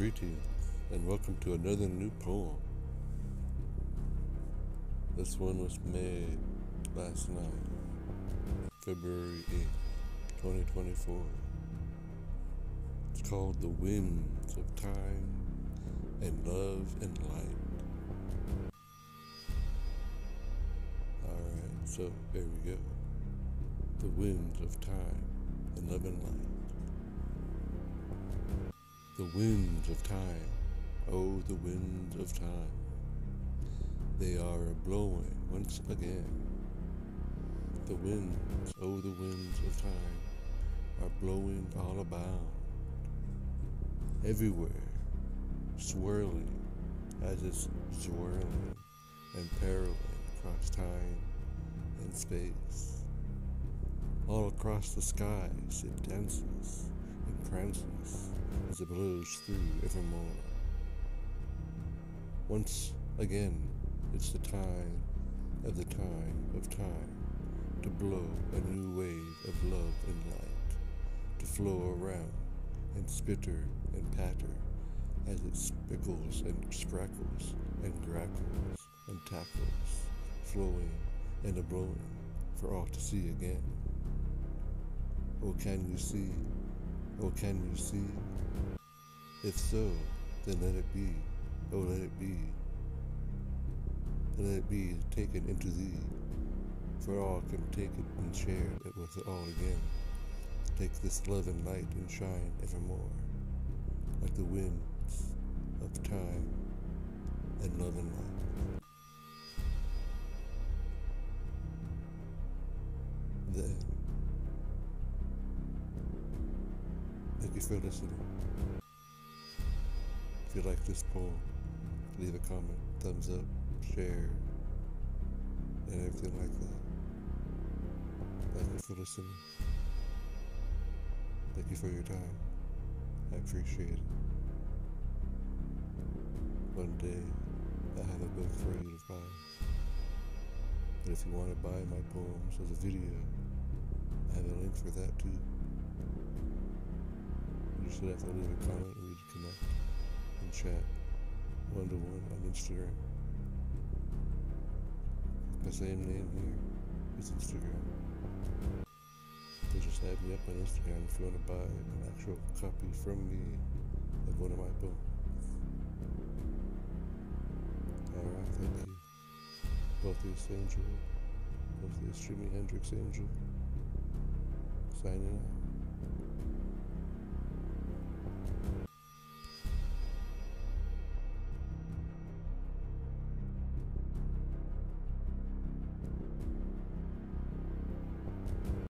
Greetings and welcome to another new poem. This one was made last night, February 8th, 2024. It's called The Winds of Time and Love and Light. Alright, so here we go. The winds of time and love and light. The winds of time, oh, the winds of time. They are a blowing once again. The winds, oh, the winds of time, are blowing all about. Everywhere, swirling as it's swirling and paralleling across time and space. All across the skies it dances and prances as blows through evermore. Once again, it's the time of the time of time to blow a new wave of love and light, to flow around and spitter and patter as it spickles and sprackles and grackles and tackles, flowing and a blowing for all to see again. Oh, can you see? Oh, can you see? If so, then let it be. Oh, let it be. Let it be taken into thee. For all can take it and share it with all again. Take this love and light and shine evermore, like the winds of time and love and light. Thank you for listening. If you like this poem, leave a comment, thumbs up, share, and everything like that. Thank you for listening. Thank you for your time. I appreciate it. One day, I have a book for you to buy. But if you want to buy my poems as a video, I have a link for that too. Just have to leave a comment we can connect and chat one to one on Instagram. My same name here is Instagram. So just add me up on Instagram if you want to buy an actual copy from me of one of my poems. Alright, thank you. Botheus Angel, Botheus Jimi Hendrix Angel, signing out.